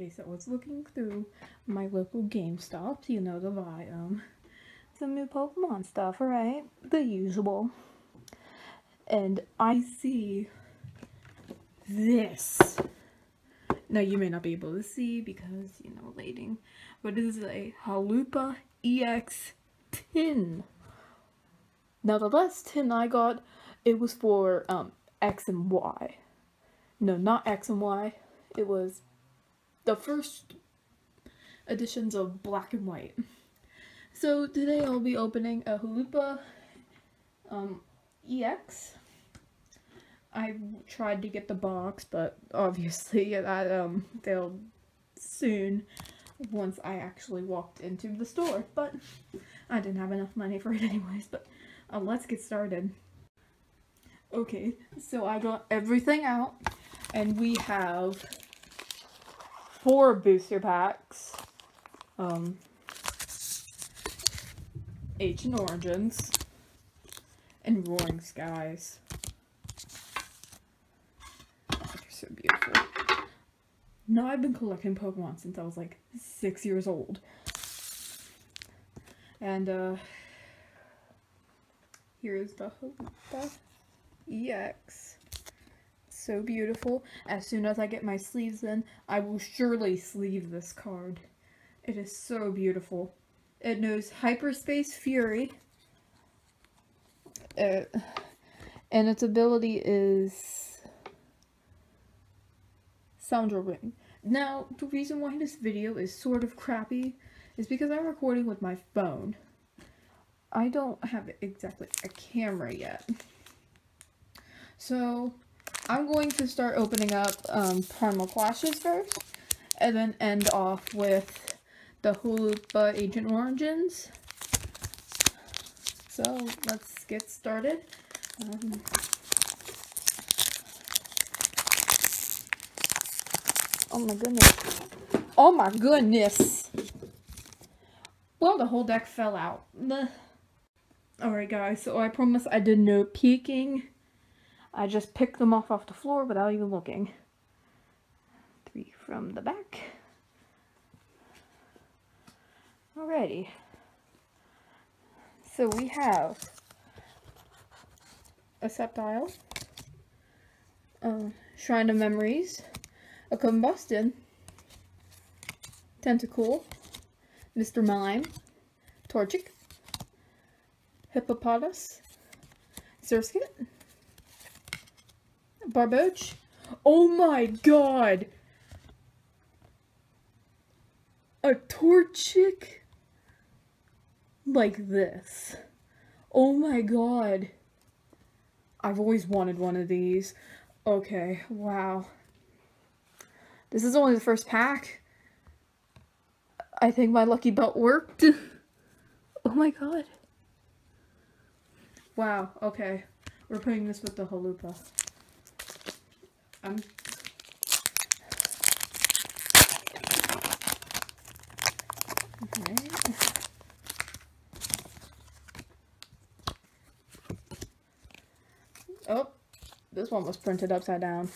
Okay, so I was looking through my local GameStop, you know, to buy um some new Pokemon stuff, right? The usual. And I see this. Now you may not be able to see because, you know, lighting, but it is a Halupa EX tin. Now the last tin I got, it was for um X and Y. No, not X and Y. It was the first editions of black and white. So today I'll be opening a Halupa um, EX. I tried to get the box, but obviously that um, failed soon once I actually walked into the store. But I didn't have enough money for it anyways, but uh, let's get started. Okay, so I got everything out, and we have four booster packs. Um, Ancient Origins and Roaring Skies. They're so beautiful. No, I've been collecting Pokemon since I was like six years old. And uh here's the Halupa EX so beautiful. As soon as I get my sleeves in, I will surely sleeve this card. It is so beautiful. It knows Hyperspace Fury. Uh, and its ability is Scoundrel Ring. Now, the reason why this video is sort of crappy is because I'm recording with my phone. I don't have exactly a camera yet. So, I'm going to start opening up um, Primal first, and then end off with the Hulupa Ancient Origins. So let's get started. Um, oh my goodness. Oh my goodness. Well, the whole deck fell out. Alright guys, so I promise I did no peeking. I just picked them off off the floor without even looking. Three from the back. Alrighty. So we have a Sceptile, a Shrine of Memories, a Combusken, Tentacool, Mr. Mime, Torchic, Hippopotas, Surskit, Barboach. Oh my god! A Torchic? Like this. Oh my god. I've always wanted one of these. Okay, wow. This is only the first pack. I think my lucky belt worked. oh my god. Wow, okay. We're putting this with the halupa. I'm okay. Oh, this one was printed upside down.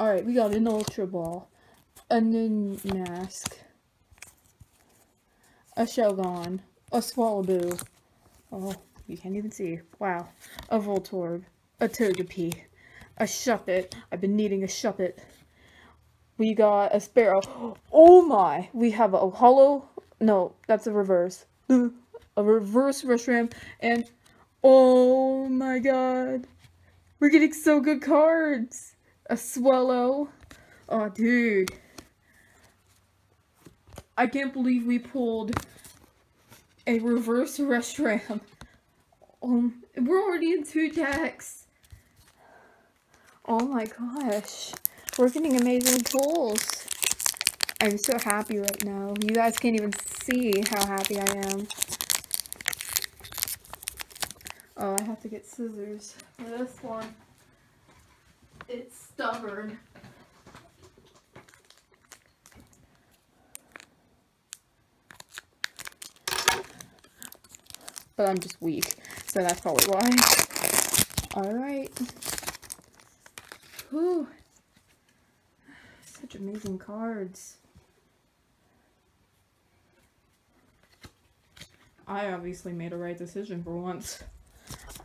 Alright, we got an Ultra Ball, and a Ninjask, a Shelgon, a Swellow Oh, you can't even see. Wow. A Voltorb, a Togepi, a Shuppet. I've been needing a Shuppet. We got a Spearow. Oh my! We have a Holo. No, that's a reverse. a reverse Reshiram. And oh my god. We're getting so good cards. A Swellow. Oh, dude. I can't believe we pulled a reverse Reshiram. Um, we're already in two decks. Oh my gosh. We're getting amazing pulls. I'm so happy right now. You guys can't even see how happy I am. Oh, I have to get scissors for this one. It's stubborn. But I'm just weak. So that's probably why. Alright. Whew. Such amazing cards. I obviously made a right decision for once.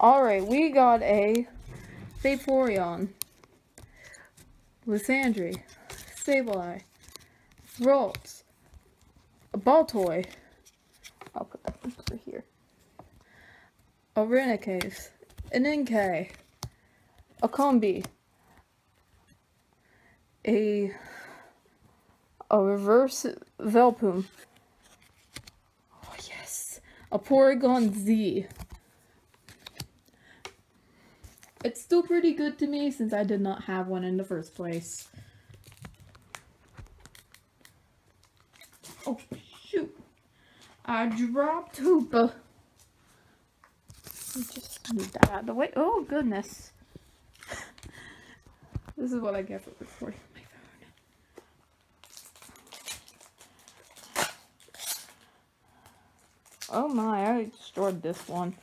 Alright, we got a Vaporeon, Lysandre, Sableye, Ralts, a Baltoy, I'll put that over here, Oh, a Renacase, an Inkay, a Combee, a, a reverse Vileplume, oh yes, a Porygon Z, It's still pretty good to me since I did not have one in the first place. Oh, shoot. I dropped Hoopa. Just move that out of the way. Oh, goodness. this is what I get for recording my phone. Oh my, I destroyed this one.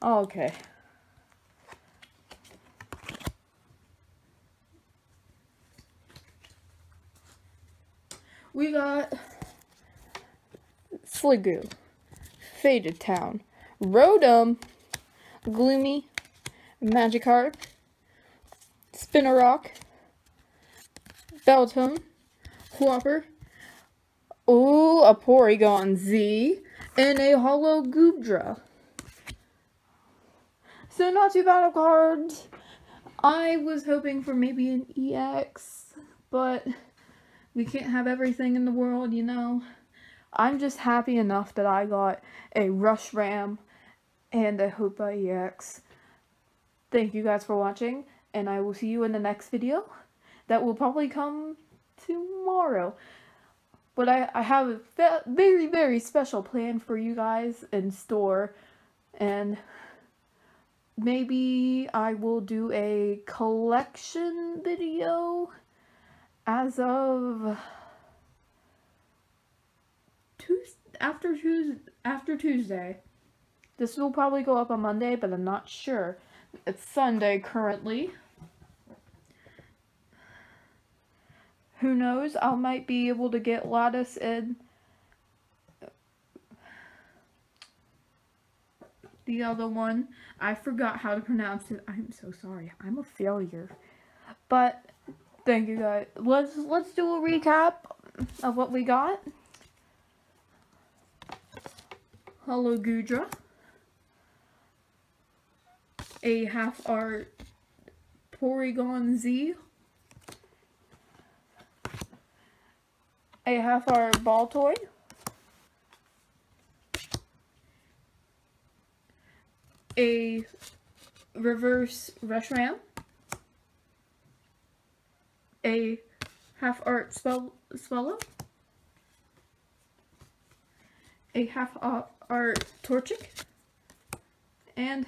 Oh, okay. we got Sliggoo, Faded Town, Rotom, Gloomy, Magikarp, Spinarak, Belton, Whopper, ooh, a Porygon Z, and a Holo Goodra. So not too bad of cards. I was hoping for maybe an EX, but we can't have everything in the world, you know. I'm just happy enough that I got a Reshiram and a Hoopa EX. Thank you guys for watching, and I will see you in the next video. That will probably come tomorrow. But I, I have a very, very special plan for you guys in store. And maybe I will do a collection video as of Tuesday, after Tuesday, after Tuesday. This will probably go up on Monday, but I'm not sure. It's Sunday currently. Who knows? I might be able to get Lattice in the other one. I forgot how to pronounce it. I'm so sorry. I'm a failure. But Thank you guys. Let's let's do a recap of what we got. Holo Goodra. A half art Porygon Z. A half art Baltoy, A reverse Reshiram a half art Swellow, a half art Torchic, and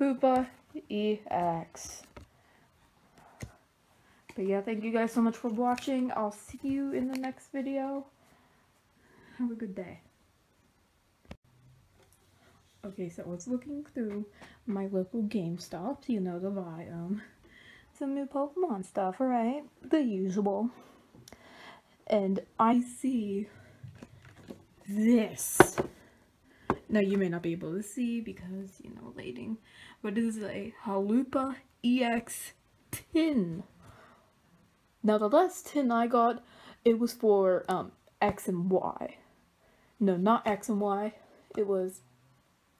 Hoopa EX. But yeah, thank you guys so much for watching. I'll see you in the next video. Have a good day. Okay, so I was looking through my local GameStop, you know the biome some new Pokemon stuff, right? The usual. And I see this. Now you may not be able to see because, you know, lighting. But this is a Hoopa EX tin. Now the last tin I got, it was for um, X and Y. No, not X and Y. It was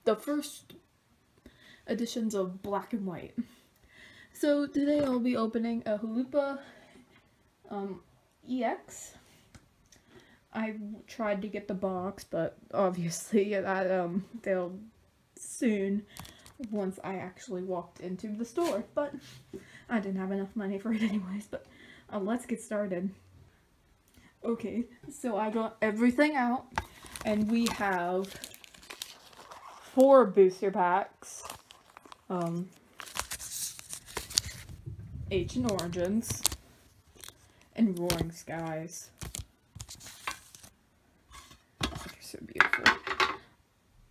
the first editions of black and white. So today I'll be opening a Hoopa um, EX. I tried to get the box, but obviously that um, failed soon once I actually walked into the store. But I didn't have enough money for it anyways, but uh, let's get started. Okay, so I got everything out, and we have four booster packs. Um, Ancient Origins, and Roaring Skies. They're so beautiful.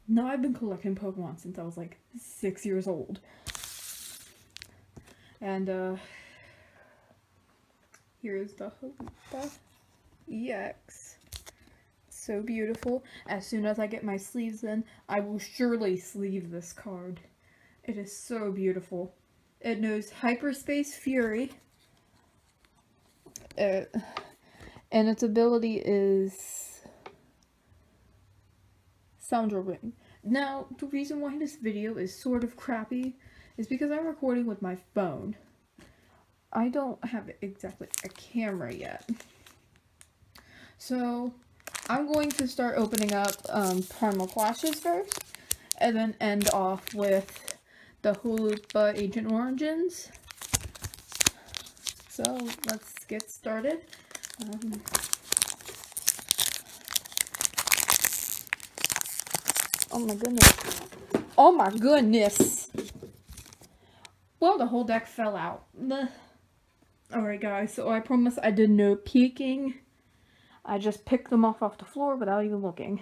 Now I've been collecting Pokemon since I was like six years old. And uh here's the Hoopa EX. So beautiful. As soon as I get my sleeves in, I will surely sleeve this card. It is so beautiful. It knows Hyperspace Fury. Uh, and its ability is Scoundrel Ring. Now, the reason why this video is sort of crappy is because I'm recording with my phone. I don't have exactly a camera yet. So, I'm going to start opening up um, Primal Clashes first, and then end off with the Hoopa Ancient Origins. So, let's get started. Um, oh my goodness. Oh my goodness. Well, the whole deck fell out. Alright guys, so I promise I did no peeking. I just picked them off off the floor without even looking.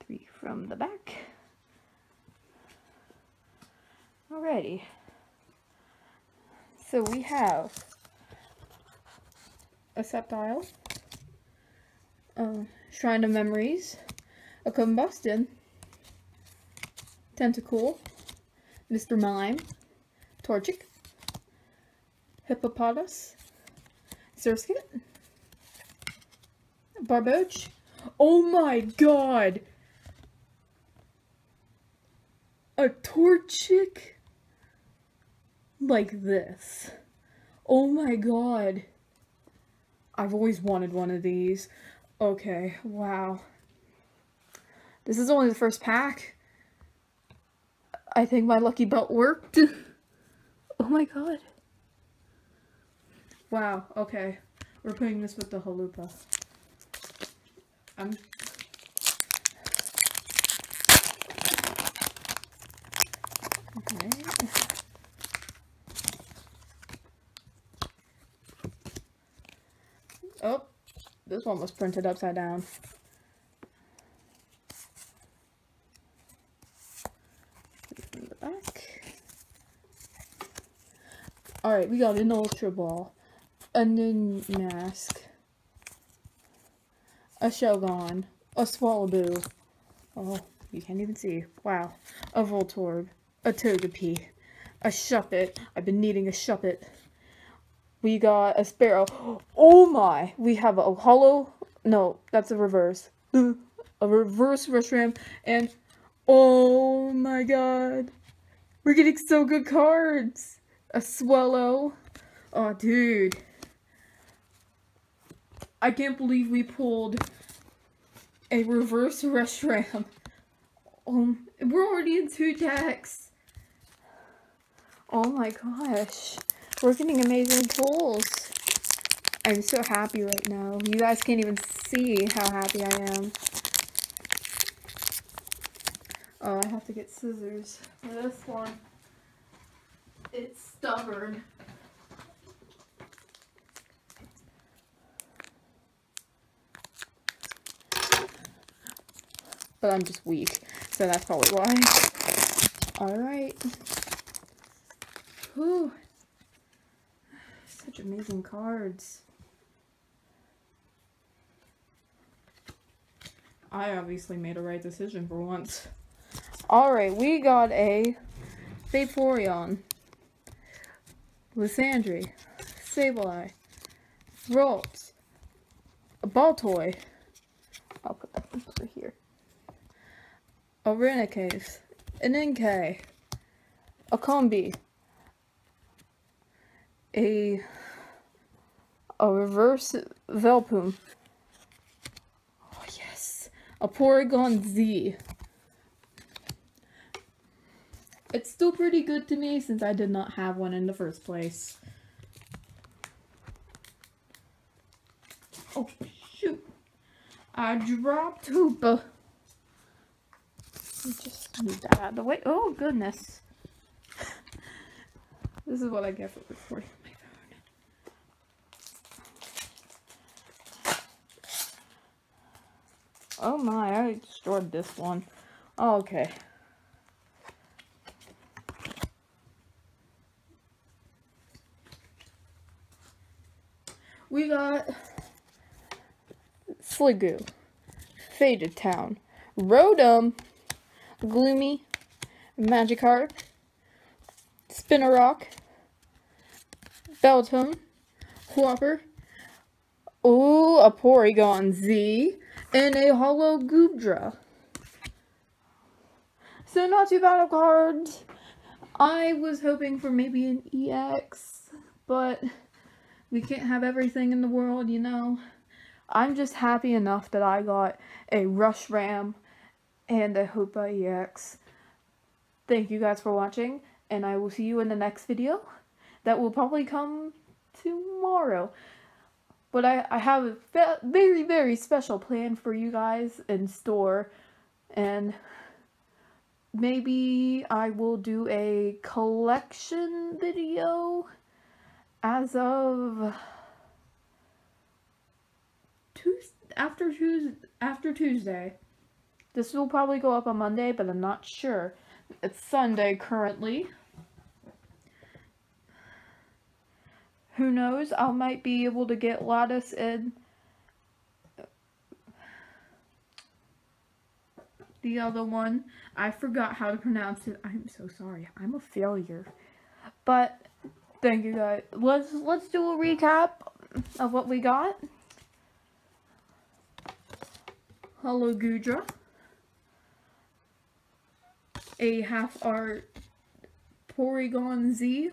Three from the back. Alrighty. So we have a Sceptile, uh, Shrine of Memories, a Combusken, Tentacool, Mr. Mime, Torchic, Hippopotas, Surskit, Barboach. Oh my god! A Torchic like this. Oh my god. I've always wanted one of these. Okay, wow. This is only the first pack. I think my lucky belt worked. oh my god. Wow, okay. We're putting this with the Hoopa. I'm... Okay. Oh, this one was printed upside down. From the back. Alright, we got an Ultra Ball, a Ninjask, a Shelgon, a Swellow Oh, you can't even see. Wow. A Voltorb, a Togepi, a Shuppet. I've been needing a Shuppet. We got a Spearow. Oh my! We have a holo. No, that's a reverse. A reverse Reshiram. And oh my god. We're getting so good cards. A Swellow. Oh, dude. I can't believe we pulled a reverse Reshiram. Um, we're already in two decks. Oh my gosh. We're getting amazing pulls. I'm so happy right now. You guys can't even see how happy I am. Oh, I have to get scissors for this one. It's stubborn. But I'm just weak, so that's probably why. Alright. Whew such amazing cards. I obviously made a right decision for once. Alright, we got a Vaporeon, Lysandre, Sableye, Ralts, a Baltoy, I'll put that over here, a Ranicase, an Inkay, a Combee, a a reverse Vileplume. Oh, yes. A Porygon Z. It's still pretty good to me since I did not have one in the first place. Oh, shoot. I dropped Hoopa. Just move that out of the way. Oh, goodness. this is what I get for recording. My phone. Oh my, I destroyed this one. Okay. We got Sliggoo, Faded Town, Rotom, Gloomy, Magikarp, Spinarak, Belton, Whopper, ooh, a Porygon Z, and a Holo Goodra. So not too bad of cards. I was hoping for maybe an EX, but we can't have everything in the world, you know. I'm just happy enough that I got a Reshiram and a Hoopa EX. Thank you guys for watching, and I will see you in the next video. That will probably come tomorrow. But I, I have a very, very special plan for you guys in store, and maybe I will do a collection video as of Tuesday, after Tuesday, after Tuesday. This will probably go up on Monday, but I'm not sure. It's Sunday currently. Who knows? I might be able to get Lattice in uh, the other one. I forgot how to pronounce it. I'm so sorry. I'm a failure. But thank you guys. Let's let's do a recap of what we got. Holo Goodra. A half art Porygon Z.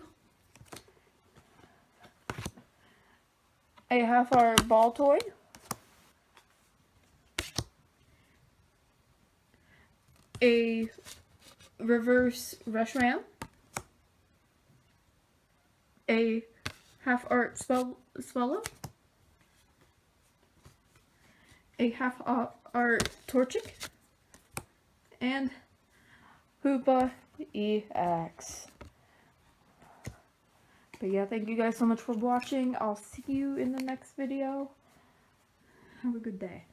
A half art Baltoy. a reverse Reshiram, a half art Swellow, a half art Torchic, and Hoopa EX. But yeah, thank you guys so much for watching. I'll see you in the next video. Have a good day.